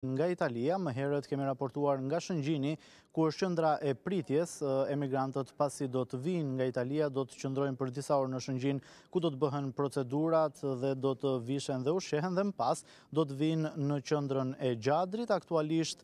Nga Italia, më herët kemi raportuar nga Shëngjini, ku është qendra e pritjes, emigrantët pasi do të vijnë nga Italia, do të qëndrojnë për disa orë në Shëngjin, ku do të bëhen procedurat dhe do të vishen dhe ushqehen dhe më pas, do të vijnë në qendrën e Gjadrit. Aktualisht,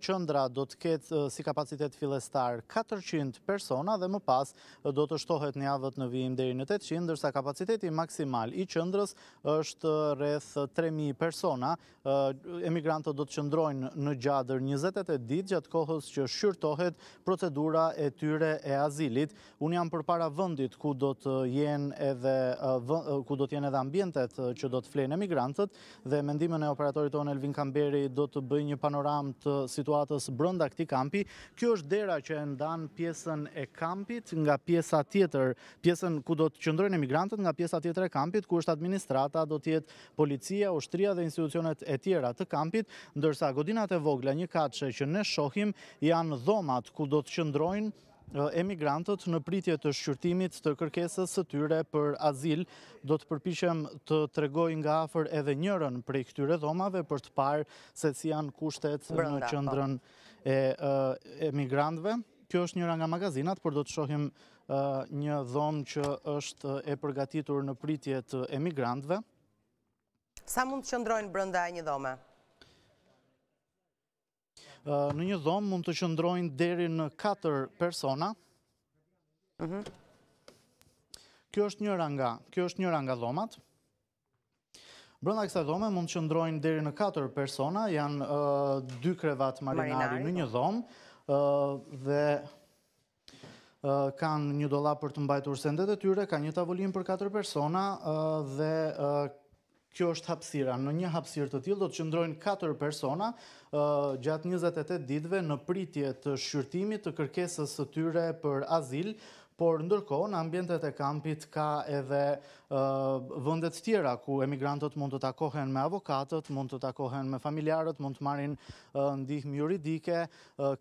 qendra do të ketë si kapacitet fillestar 400 persona dhe më pas do të shtohet në javët në vijim deri në 800, ndërsa kapaciteti maksimal i qendrës është rreth 3.000 persona, emigrantët do të qëndrojnë në Gjadër 28 ditë gjatë kohës që shqyrtohet procedura e tyre e azilit. Unë jam përpara vendit ku do të jenë edhe, ku do të jenë edhe ambientet që do të flenë emigrantët dhe me ndihmën e operatorit tonë Elvin Kamberi do të bëj një panoramë të situatës brenda këtij kampi. Kjo është dera që e ndan pjesën e kampit nga pjesa tjetër, pjesën ku do të qëndrojnë emigrantët nga pjesa tjetër e kampit, ku është administrata, do të jetë policia, ushtria dhe institucionet e tjera të kampit, ndërsa godinat e vogla njëkatëshe që ne shohim janë dhomat ku do të qëndrojnë emigrantët në pritje të shqyrtimit të kërkesës së tyre për azil. Do të përpiqem të tregoj nga afër edhe njërën prej këtyre dhomave për të parë se si janë kushtet në po. qendrën e emigrantëve. Kjo është njëra nga magazinat, por do të shohim një dhomë që është e përgatitur në pritje të emigrantëve. Sa mund të qëndrojnë brenda një dhome? Në një dhomë mund të qëndrojnë deri në 4 persona. Mhm. Kjo është njëra nga, kjo është njëra nga dhomat. Brenda kësaj dhome mund të qëndrojnë deri në 4 persona, janë dy krevatë marinari në një po. dhomë dhe kanë një dollap për të mbajtur sendet e tyre, kanë një tavolinë për 4 persona dhe kjo është hapësira. Në një hapësirë të tillë do të qëndrojnë 4 persona gjatë 28 ditëve në pritje të shqyrtimit të kërkesës së tyre për azil, Por ndërkohë në ambientet e kampit ka edhe vende të tjera ku emigrantët mund të takohen me avokatët, mund të takohen me familjarët, mund të marrin ndihmë juridike,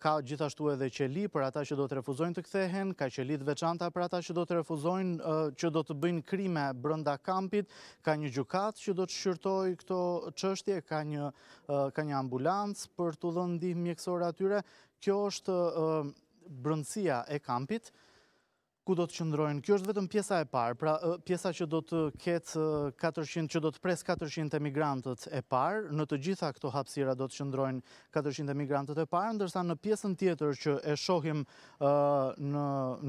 ka gjithashtu edhe qeli për ata që do të refuzojnë të kthehen, ka qeli të veçanta për ata që do të refuzojnë që do të bëjnë krime brenda kampit, ka një gjykatë që do të shqyrtojë këto çështje, ka një ka një ambulancë për t'u dhënë ndihmë mjekësore atyre. Kjo është brendësia e kampit, ku do të qëndrojnë. Kjo është vetëm pjesa e parë, pra pjesa që do të ketë 400, që do të presë 400 emigrantët e parë, në të gjitha këto hapësira do të qëndrojnë 400 emigrantët e parë, ndërsa në pjesën tjetër që e shohim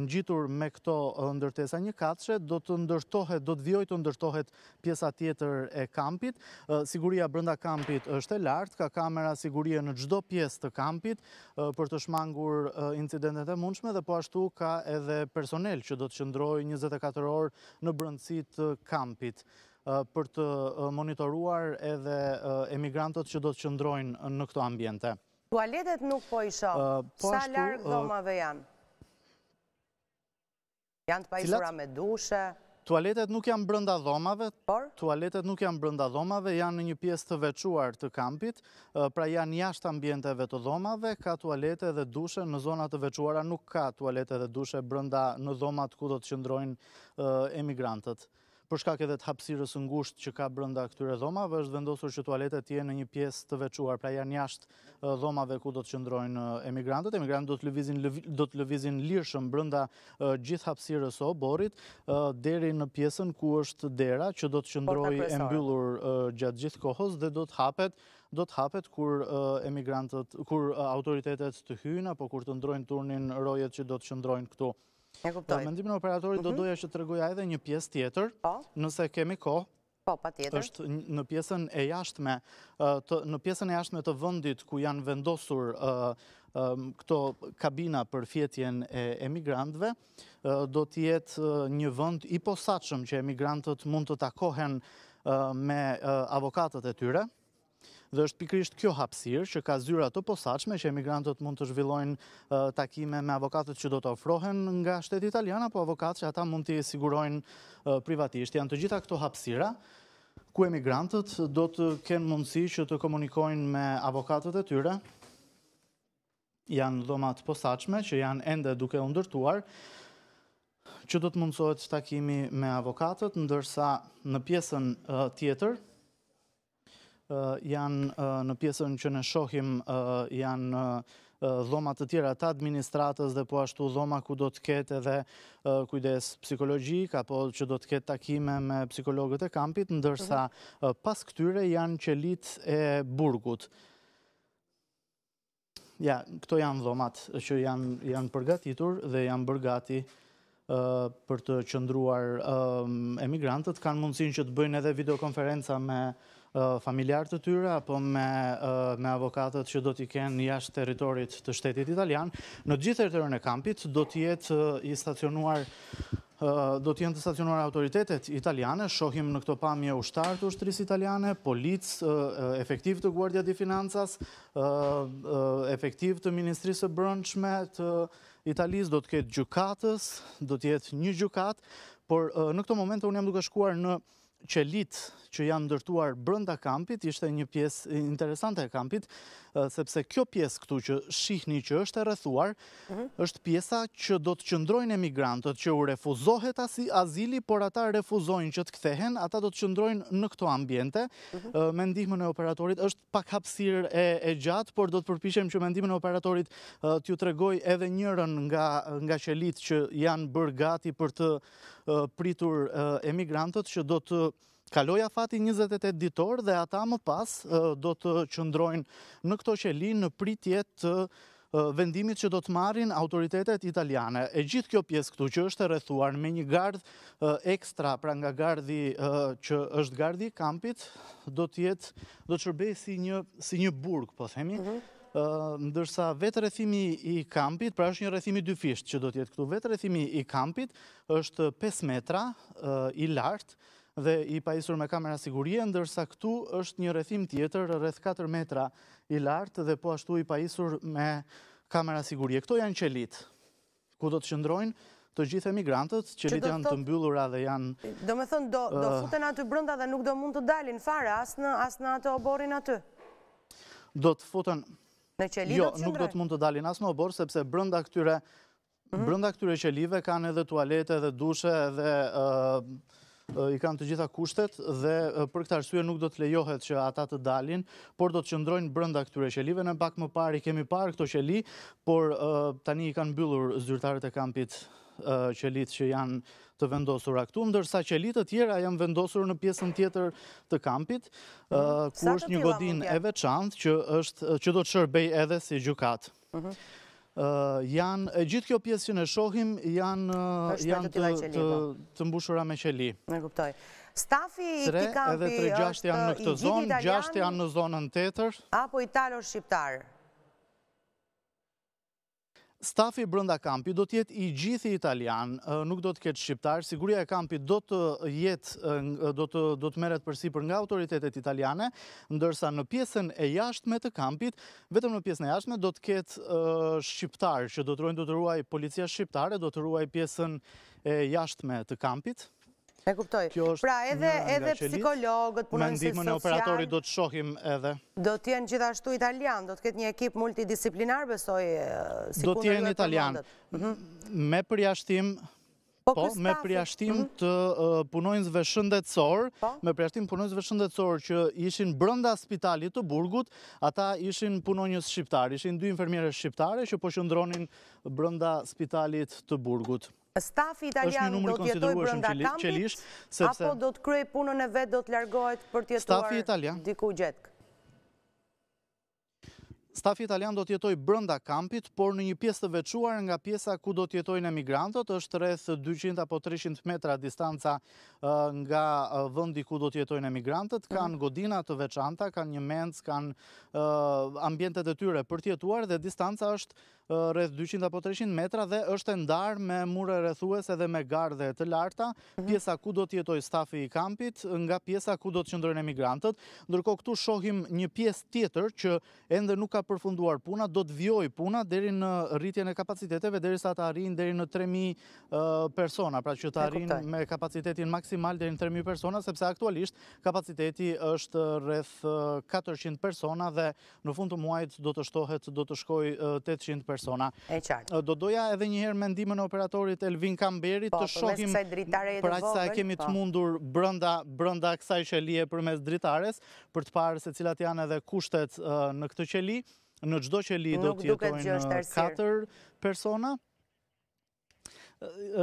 ngjitur me këto ndërtesa njëkatëshe, do të ndërtohet, do të vijojë të ndërtohet pjesa tjetër e kampit. Siguria brenda kampit është e lartë, ka kamera sigurie në çdo pjesë të kampit për të shmangur incidentet e mundshme dhe po ashtu ka edhe personel që do të qëndrojë 24 orë në brendësi të kampit për të monitoruar edhe emigrantët që do të qëndrojnë në këto ambiente. Tualetet nuk po i shoh, po sa larg dhomave janë? Janë të pajisura me dushe? Tualetet nuk janë brenda dhomave. Por? Tualetet nuk janë brenda dhomave, janë në një pjesë të veçuar të kampit, pra janë jashtë ambienteve të dhomave, ka tualete dhe dushe në zona të veçuara, nuk ka tualete dhe dushe brenda në dhomat ku do të qëndrojnë emigrantët. Për shkak edhe të hapësirës së ngushtë që ka brenda këtyre dhomave, është vendosur që tualetet të jenë në një pjesë të veçuar, pra janë jashtë dhomave ku do të qëndrojnë emigrantët. Emigrantët do të lëvizin do të lëvizin lirshëm brenda gjithë hapësirës së oborrit deri në pjesën ku është dera që do të qëndrojë e mbyllur gjatë gjithë kohës dhe do të hapet do të hapet kur emigrantët kur autoritetet të hyjnë apo kur të ndrojnë turnin rojet që do të qëndrojnë këtu. E kuptoj. Me ndihmën e operatorit do mhm. doja që tregoja edhe një pjesë tjetër, po. nëse kemi kohë, Po, patjetër. është në pjesën e jashtme, në pjesën e jashtme të vendit ku janë vendosur këto kabina për fjetjen e emigrantëve, do të jetë një vend i posaçëm që emigrantët mund të takohen me avokatët e tyre, Dhe është pikërisht kjo hapësirë që ka zyra të posaçme që emigrantët mund të zhvillojnë takime me avokatët që do të ofrohen nga shteti italian apo avokatë që ata mund t'i sigurojnë privatisht. Janë të gjitha këto hapësira ku emigrantët do të kenë mundësi që të komunikojnë me avokatët e tyre. Janë dhoma të posaçme që janë ende duke u ndërtuar që do të mundësohet takimi me avokatët, ndërsa në pjesën tjetër, janë në pjesën që ne shohim janë dhoma të tjera të administratës dhe po ashtu dhoma ku do të ketë edhe kujdes psikologjik apo që do të ketë takime me psikologët e kampit, ndërsa mhm. pas këtyre janë qelitë e burgut. Ja, këto janë dhomat që janë, janë përgatitur dhe janë bërë gati për të qëndruar emigrantët, kanë mundësinë që të bëjnë edhe videokonferenca me familjarët e tyre, apo me, me avokatët që do t'i kenë jashtë territorit të shtetit italian, në të gjithë territorin e kampit do të jetë i stacionuar Do të jenë të stacionuara autoritetet italiane, shohim në këto pamje ushtarë të ushtrisë italiane, policë, efektivë të Guardia di Finanzas, efektivë të Ministrisë së Brendshme të Italisë, do të ketë gjykatës, do të jetë një gjykatë, por në këto momente unë jam duke shkuar në qelitë që janë ndërtuar brenda kampit, ishte një pjesë interesante e kampit, sepse kjo pjesë këtu që shihni që është e rrethuar, mhm. është pjesa që do të qëndrojnë emigrantët, që u refuzohet azili, por ata refuzojnë që të kthehen, ata do të qëndrojnë në këto ambiente, mhm. me ndihmën e operatorit, është pak hapësirë e gjatë, por do të përpiqem që me ndihmën e operatorit t'ju tregoj edhe njërën nga qelitë që janë bërë gati për të pritur emigrantët që do të kalojë afati 28 ditor dhe ata më pas do të qëndrojnë në këto qeli në pritje të vendimit që do të marrin autoritetet italiane. E gjithë kjo pjesë këtu që është e rrethuar me një gardh ekstra, pra nga gardhi që është gardhi i kampit, do të jetë do të shërbejë si një si një burg, po themi. Mhm. ndërsa vetë rrethimi i kampit, pra është një rrethim i dyfishtë që do të jetë këtu. Vetë rrethimi i kampit është 5 metra i lartë dhe i pajisur me kamera sigurie, ndërsa këtu është një rrethim tjetër rreth 4 metra i lartë dhe po ashtu i pajisur me kamera sigurie. Këto janë qelitë, ku do të qëndrojnë të gjithë emigrantët, qelitë janë të mbyllura dhe janë... Domethënë, do futen aty brenda dhe nuk do mund të dalin fare, as në atë oborrin aty? Do të futen... Në qelitë do të qëndrojnë? Jo, nuk do të mund të dalin as në oborr, sepse brenda këtyre Brenda këtyre qelive kanë edhe tualete edhe dushe dhe i kanë të gjitha kushtet dhe për këtë arsye nuk do të lejohet që ata të dalin, por do të qëndrojnë brenda këtyre qelive. Ne pak më parë i kemi parë këto qeli, por tani i kanë mbyllur zyrtarët e kampit qelitë që janë të vendosura këtu, ndërsa qeli të tjera janë vendosur në pjesën tjetër të kampit, ku është një godinë e veçantë që do të shërbejë edhe si gjykatë. Janë, e gjithë kjo pjesë që ne shohim, janë të mbushura me qeli. E kuptoj. Stafi i këtij kampi është i gjithë italian? Tre edhe tre gjashtë janë në këtë zonë, gjashtë janë në zonën tjetër. Apo italo-shqiptar? Stafi brenda kampit do të jetë i gjithë italian, nuk do të ketë shqiptarë, siguria e kampit do të jetë, do të merret përsipër nga autoritetet italiane, ndërsa në pjesën e jashtme të kampit, Vetëm në pjesën e jashtme do të ketë shqiptarë që do të ruajnë, do të ruajë policia shqiptare, do të ruajë pjesën e jashtme të kampit. E kuptoj. Pra edhe, edhe psikologët, punonjësit socialë. Me ndihmën e operatorit do të shohim edhe. Do të jenë gjithashtu italianë, do të ketë një ekip multidisiplinar, besoj, sikundër Do të jenë italianë. Mhm. Me përjashtim, Po, po me përjashtim mhm. të punonjësve shëndetësorë, po. me përjashtim të punonjësve shëndetësorë që ishin brenda spitalit të burgut, ata ishin punonjës shqiptarë, ishin dy infermiere shqiptare që po qëndronin brenda spitalit të burgut. Stafi italian do të jetojë brenda kampit apo do të kryejë punën e vet, do të largohet për të jetuar diku gjetkë? Stafi italian do të jetojë brenda kampit, por në një pjesë të veçuar nga pjesa ku do të jetojnë emigrantët, është rreth 200 apo 300 metra distanca nga vendi ku do të jetojnë emigrantët, mhm. kanë godina të veçanta, kanë një mensë, kanë ambientet e tyre për të jetuar dhe distanca është rreth dyqind apo treqind metra dhe është e ndarë me mure rrethuese dhe me gardhe të larta, mhm. pjesa ku do të jetojë stafi i kampit nga pjesa ku do të qëndrojnë emigrantët. Ndërkohë këtu shohim një pjesë tjetër që ende nuk ka përfunduar puna, do të vijojë puna deri në rritjen e kapaciteteve derisa të arrijnë deri në 3000 persona, pra që të arrijnë me kapacitetin maksimal deri në 3000 persona, sepse aktualisht kapaciteti është rreth 400 persona dhe Në fund të muajit do të shtohet, do të shkojë 800 persona. E qartë. Do doja edhe një herë me ndihmën e operatorit Elvin Kamberit po, të shohim për aq sa e kemi të po. mundur brenda brenda kësaj qelie përmes dritares për të parë se cilat janë edhe kushtet në këtë qeli. Në çdo qeli do të jetojnë katër persona.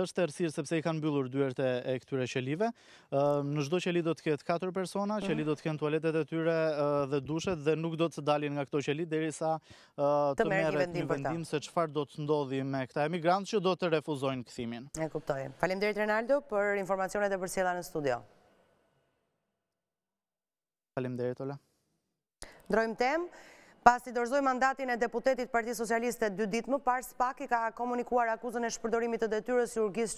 është errësirë sepse i kanë mbyllur dyert e këtyre qelive. Në çdo qeli do të ketë katër persona, qeli mhm. do të kenë tualetet e tyre dhe dushet dhe nuk do të dalin nga këto qeli derisa të merret një vendim se çfarë do të ndodhë me këta emigrantë që do të refuzojnë kthimin. E kuptoj. Faleminderit Renaldo për informacionet e përcjella në studio. Faleminderit Ola. Ndërrojmë temë. Pasi dorëzoi mandatin e deputetit të Partisë Socialiste dy ditë më parë, SPAK i ka komunikuar akuzën e shpërdorimit të detyrës Jurgis